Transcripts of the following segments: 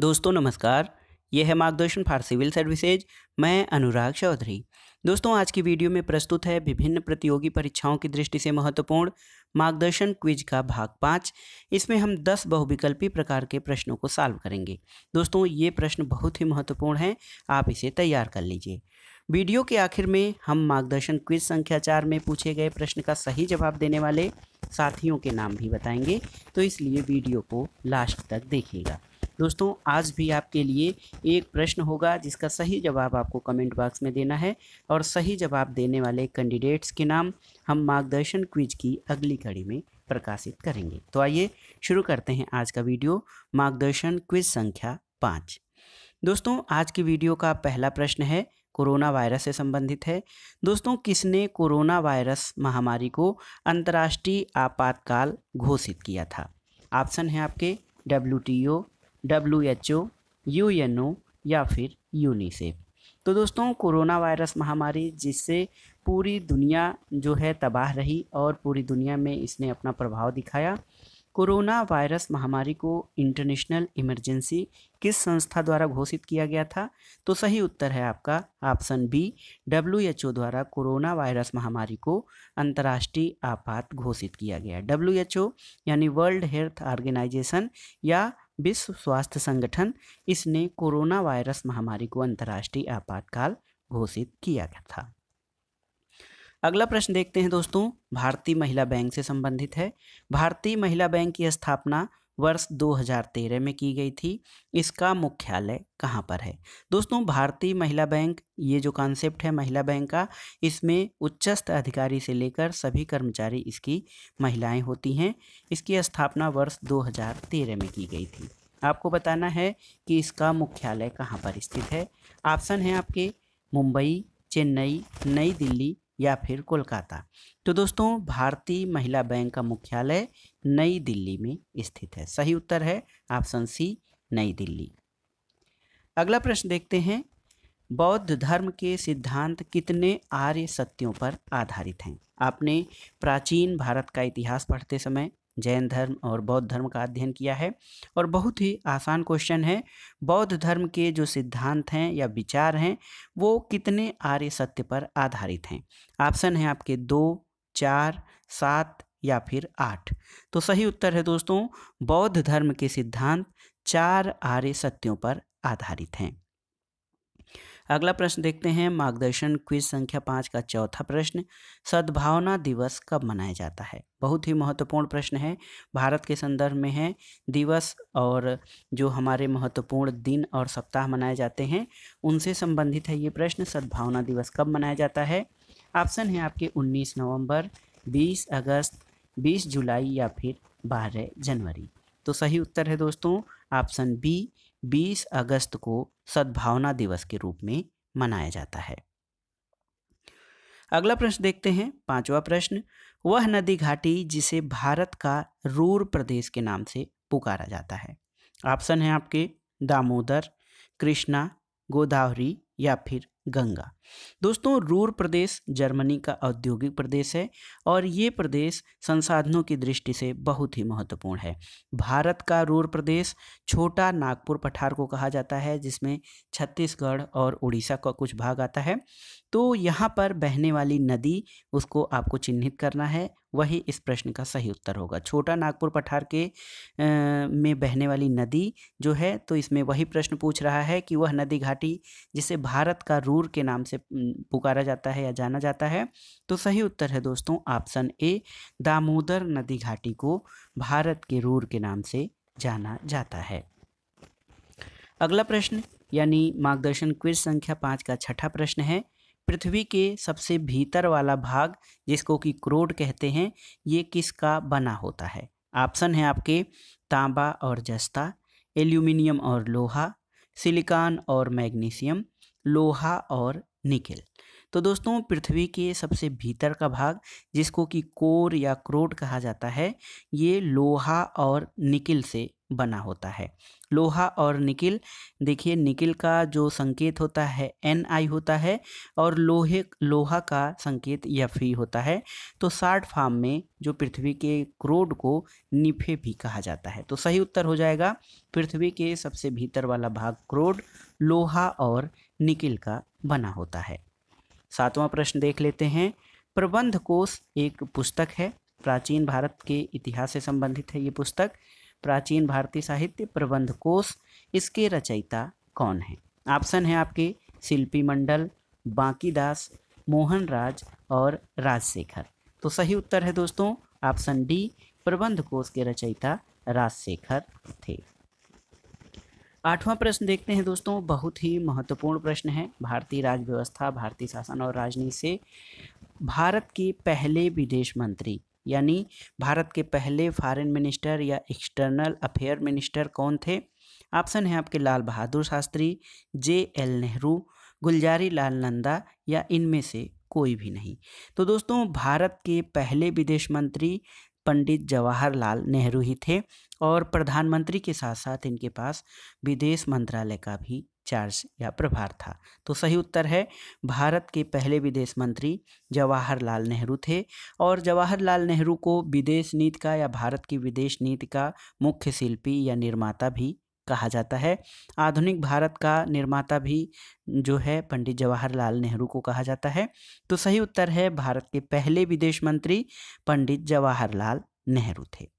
दोस्तों, नमस्कार। ये है मार्गदर्शन फॉर सिविल सर्विसेज़। मैं अनुराग चौधरी। दोस्तों, आज की वीडियो में प्रस्तुत है विभिन्न प्रतियोगी परीक्षाओं की दृष्टि से महत्वपूर्ण मार्गदर्शन क्विज का भाग पाँच। इसमें हम दस बहुविकल्पी प्रकार के प्रश्नों को सॉल्व करेंगे। दोस्तों, ये प्रश्न बहुत ही महत्वपूर्ण हैं। आप इसे तैयार कर लीजिए। वीडियो के आखिर में हम मार्गदर्शन क्विज संख्या चार में पूछे गए प्रश्न का सही जवाब देने वाले साथियों के नाम भी बताएँगे। तो इसलिए वीडियो को लास्ट तक देखिएगा। दोस्तों, आज भी आपके लिए एक प्रश्न होगा, जिसका सही जवाब आपको कमेंट बॉक्स में देना है और सही जवाब देने वाले कैंडिडेट्स के नाम हम मार्गदर्शन क्विज की अगली कड़ी में प्रकाशित करेंगे। तो आइए शुरू करते हैं आज का वीडियो मार्गदर्शन क्विज संख्या पाँच। दोस्तों, आज की वीडियो का पहला प्रश्न है, कोरोना वायरस से संबंधित है। दोस्तों, किसने कोरोना वायरस महामारी को अंतर्राष्ट्रीय आपातकाल घोषित किया था? ऑप्शन है आपके W W H O, U N O या फिर यूनिसेफ। तो दोस्तों, कोरोना वायरस महामारी जिससे पूरी दुनिया जो है तबाह रही और पूरी दुनिया में इसने अपना प्रभाव दिखाया। कोरोना वायरस महामारी को इंटरनेशनल इमरजेंसी किस संस्था द्वारा घोषित किया गया था? तो सही उत्तर है आपका option B W H O द्वारा कोरोना वायरस महामारी को अंतर्राष्ट्रीय आपात घोषित किया गया। डब्ल्यू एच ओ यानी वर्ल्ड हेल्थ ऑर्गेनाइजेशन या विश्व स्वास्थ्य संगठन, इसने कोरोना वायरस महामारी को अंतर्राष्ट्रीय आपातकाल घोषित किया गया था। अगला प्रश्न देखते हैं दोस्तों। भारतीय महिला बैंक से संबंधित है। भारतीय महिला बैंक की स्थापना वर्ष 2013 में की गई थी। इसका मुख्यालय कहाँ पर है? दोस्तों, भारतीय महिला बैंक, ये जो कॉन्सेप्ट है महिला बैंक का, इसमें उच्चस्थ अधिकारी से लेकर सभी कर्मचारी इसकी महिलाएँ होती हैं। इसकी स्थापना वर्ष 2013 में की गई थी। आपको बताना है कि इसका मुख्यालय कहाँ पर स्थित है। ऑप्शन है आपके मुंबई, चेन्नई, नई दिल्ली या फिर कोलकाता। तो दोस्तों, भारतीय महिला बैंक का मुख्यालय नई दिल्ली में स्थित है। सही उत्तर है ऑप्शन सी, नई दिल्ली। अगला प्रश्न देखते हैं। बौद्ध धर्म के सिद्धांत कितने आर्य सत्यों पर आधारित हैं? आपने प्राचीन भारत का इतिहास पढ़ते समय जैन धर्म और बौद्ध धर्म का अध्ययन किया है और बहुत ही आसान क्वेश्चन है। बौद्ध धर्म के जो सिद्धांत हैं या विचार हैं, वो कितने आर्य सत्य पर आधारित हैं? ऑप्शन है आपके दो, चार, सात या फिर आठ। तो सही उत्तर है दोस्तों, बौद्ध धर्म के सिद्धांत चार आर्य सत्यों पर आधारित हैं। अगला प्रश्न देखते हैं। मार्गदर्शन क्विज संख्या पाँच का चौथा प्रश्न, सद्भावना दिवस कब मनाया जाता है? बहुत ही महत्वपूर्ण प्रश्न है। भारत के संदर्भ में है दिवस और जो हमारे महत्वपूर्ण दिन और सप्ताह मनाए जाते हैं, उनसे संबंधित है ये प्रश्न, सद्भावना दिवस कब मनाया जाता है? ऑप्शन है आपके 19 नवंबर 20 अगस्त 20 जुलाई या फिर 12 जनवरी। तो सही उत्तर है दोस्तों, ऑप्शन बी 20 अगस्त को सद्भावना दिवस के रूप में मनाया जाता है। अगला प्रश्न देखते हैं, पांचवा प्रश्न, वह नदी घाटी जिसे भारत का रूर प्रदेश के नाम से पुकारा जाता है। ऑप्शन है आपके दामोदर, कृष्णा, गोदावरी या फिर गंगा। दोस्तों रूर प्रदेश जर्मनी का औद्योगिक प्रदेश है और ये प्रदेश संसाधनों की दृष्टि से बहुत ही महत्वपूर्ण है। भारत का रूर प्रदेश छोटा नागपुर पठार को कहा जाता है जिसमें छत्तीसगढ़ और उड़ीसा का कुछ भाग आता है। तो यहाँ पर बहने वाली नदी उसको आपको चिन्हित करना है वही इस प्रश्न का सही उत्तर होगा। छोटा नागपुर पठार के आ, में बहने वाली नदी जो है तो इसमें वही प्रश्न पूछ रहा है कि वह नदी घाटी जिसे भारत का रूर के नाम से पुकारा जाता है या जाना जाता है। तो सही उत्तर है दोस्तों ऑप्शन ए, दामोदर नदी घाटी को भारत के रूर के नाम से जाना जाता है। अगला प्रश्न, यानी मार्गदर्शन क्विज संख्या पाँच का छठा प्रश्न है। पृथ्वी के सबसे भीतर वाला भाग, जिसको कि क्रोड कहते हैं, ये किसका बना होता है? ऑप्शन है आपके, तांबा और जस्ता, एल्यूमिनियम और लोहा, सिलिकॉन और मैग्नीशियम, लोहा और निकेल तो दोस्तों, पृथ्वी के सबसे भीतर का भाग, जिसको कि कोर या क्रोड कहा जाता है, ये लोहा और निकिल से बना होता है। लोहा और निकिल, देखिए निकिल का जो संकेत होता है एन आई होता है और लोहे, लोहा का संकेत एफ़ ई होता है। तो साठ फार्म में जो पृथ्वी के क्रोड को निफे भी कहा जाता है। तो सही उत्तर हो जाएगा, पृथ्वी के सबसे भीतर वाला भाग क्रोड, लोहा और निकिल का बना होता है। सातवां प्रश्न देख लेते हैं। प्रबंध कोश एक पुस्तक है। प्राचीन भारत के इतिहास से संबंधित है ये पुस्तक। प्राचीन भारतीय साहित्य प्रबंध कोश इसके रचयिता कौन है? ऑप्शन है आपके शिल्पी मंडल बांकीदास मोहन राज और राजशेखर। तो सही उत्तर है दोस्तों, ऑप्शन डी, प्रबंध कोश के रचयिता राजशेखर थे। आठवां प्रश्न देखते हैं दोस्तों, बहुत ही महत्वपूर्ण प्रश्न है। भारतीय राज व्यवस्था भारतीय शासन और राजनीति से भारत के पहले विदेश मंत्री यानी भारत के पहले फॉरेन मिनिस्टर या एक्सटर्नल अफेयर मिनिस्टर कौन थे? ऑप्शन है आपके लाल बहादुर शास्त्री जे एल नेहरू, गुलजारी लाल नंदा या इनमें से कोई भी नहीं। तो दोस्तों, भारत के पहले विदेश मंत्री पंडित जवाहरलाल नेहरू ही थे और प्रधानमंत्री के साथ साथ इनके पास विदेश मंत्रालय का भी चार्ज या प्रभार था। तो सही उत्तर है, भारत के पहले विदेश मंत्री जवाहरलाल नेहरू थे और जवाहरलाल नेहरू को विदेश नीति का या भारत की विदेश नीति का मुख्य शिल्पी या निर्माता भी कहा जाता है। आधुनिक भारत का निर्माता भी जो है, पंडित जवाहरलाल नेहरू को कहा जाता है। तो सही उत्तर है, भारत के पहले विदेश मंत्री पंडित जवाहरलाल नेहरू थे।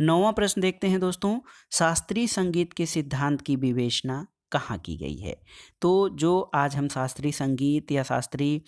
नौवां प्रश्न देखते हैं दोस्तों, शास्त्रीय संगीत के सिद्धांत की विवेचना कहाँ की गई है? तो जो आज हम शास्त्रीय संगीत या शास्त्रीय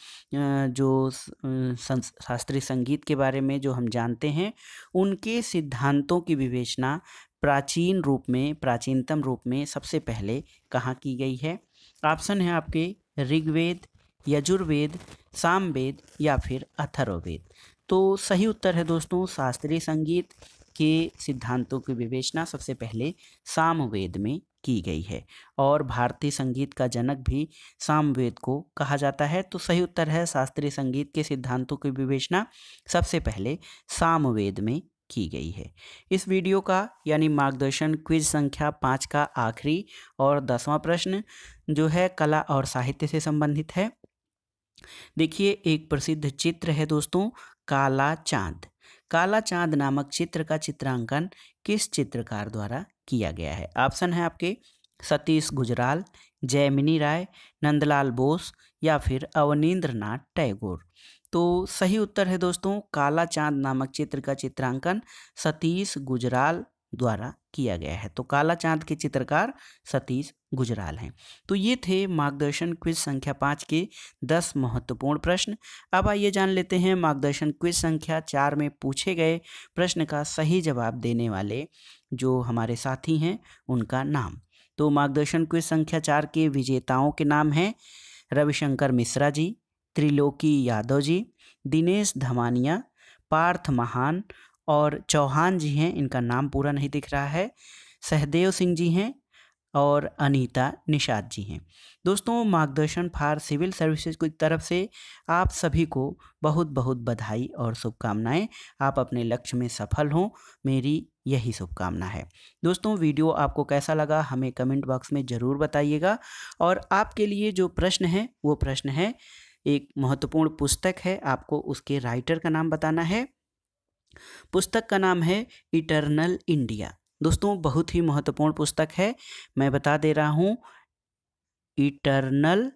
जो शास्त्रीय संगीत के बारे में जो हम जानते हैं, उनके सिद्धांतों की विवेचना प्राचीन रूप में, प्राचीनतम रूप में सबसे पहले कहाँ की गई है? ऑप्शन है आपके ऋग्वेद, यजुर्वेद, सामवेद या फिर अथर्ववेद। तो सही उत्तर है दोस्तों, शास्त्रीय संगीत के सिद्धांतों की विवेचना सबसे पहले सामवेद में की गई है। और भारतीय संगीत का जनक भी सामवेद को कहा जाता है। तो सही उत्तर है, शास्त्रीय संगीत के सिद्धांतों की विवेचना सबसे पहले सामवेद में की गई है। इस वीडियो का यानी मार्गदर्शन क्विज संख्या पाँच का आखिरी और दसवां प्रश्न जो है, कला और साहित्य से संबंधित है। देखिए, एक प्रसिद्ध चित्र है दोस्तों, काला चाँद। काला चाँद नामक चित्र का चित्रांकन किस चित्रकार द्वारा किया गया है? ऑप्शन है आपके सतीश गुजराल, जयमिनी राय, नंदलाल बोस या फिर अवनीन्द्र टैगोर। तो सही उत्तर है दोस्तों, काला चाँद नामक चित्र का चित्रांकन सतीश गुजराल द्वारा किया गया है। तो काला चाँद के चित्रकार सतीश गुजराल हैं। तो ये थे मार्गदर्शन क्विज संख्या पाँच के दस महत्वपूर्ण प्रश्न। अब आइए जान लेते हैं मार्गदर्शन क्विज संख्या चार में पूछे गए प्रश्न का सही जवाब देने वाले जो हमारे साथी हैं, उनका नाम। तो मार्गदर्शन क्विज संख्या चार के विजेताओं के नाम हैं रविशंकर मिश्रा जी, त्रिलोकी यादव जी, दिनेश धमानिया पार्थ महान और चौहान जी हैं, इनका नाम पूरा नहीं दिख रहा है। सहदेव सिंह जी हैं और अनीता निषाद जी हैं। दोस्तों, मार्गदर्शन फॉर सिविल सर्विसेज़ की तरफ़ से आप सभी को बहुत बहुत बधाई और शुभकामनाएँ। आप अपने लक्ष्य में सफल हों, मेरी यही शुभकामना है। दोस्तों, वीडियो आपको कैसा लगा, हमें कमेंट बॉक्स में ज़रूर बताइएगा। और आपके लिए जो प्रश्न है, वो प्रश्न है, एक महत्वपूर्ण पुस्तक है, आपको उसके राइटर का नाम बताना है। पुस्तक का नाम है इटरनल इंडिया। दोस्तों, बहुत ही महत्वपूर्ण पुस्तक है। मैं बता दे रहा हूँ, eternal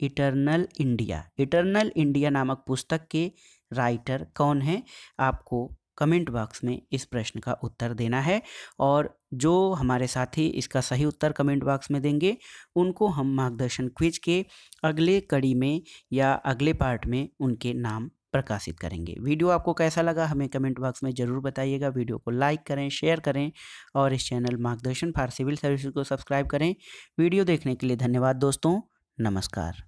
eternal India. Eternal India नामक पुस्तक के राइटर कौन है? आपको कमेंट बॉक्स में इस प्रश्न का उत्तर देना है और जो हमारे साथी इसका सही उत्तर कमेंट बॉक्स में देंगे, उनको हम मार्गदर्शन क्विज के अगले कड़ी में या अगले पार्ट में उनके नाम प्रकाशित करेंगे। वीडियो आपको कैसा लगा हमें कमेंट बॉक्स में ज़रूर बताइएगा। वीडियो को लाइक करें, शेयर करें और इस channel Margdarshan for civil service को सब्सक्राइब करें। वीडियो देखने के लिए धन्यवाद दोस्तों। नमस्कार।